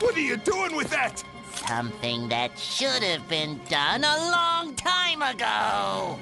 What are you doing with that? Something that should have been done a long time ago.